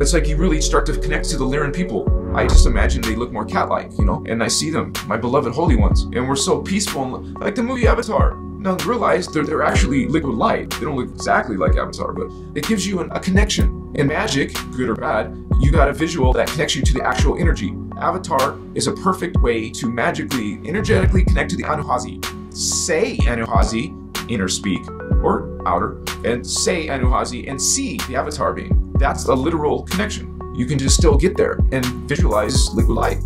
It's like you really start to connect to the Lyran people. I just imagine they look more cat-like, you know, and I see them, my beloved holy ones, and we're so peaceful, and like the movie Avatar. Now realize they're, they're actually liquid light. They don't look exactly like Avatar, but it gives you an, a connection. In magic, good or bad, you got a visual that connects you to the actual energy. Avatar is a perfect way to magically, energetically connect to the Anuhazi. Say Anuhazi, inner speak, or outer, and say Anuhazi and see the Avatar being. That's a literal connection. You can just still get there and visualize liquid light.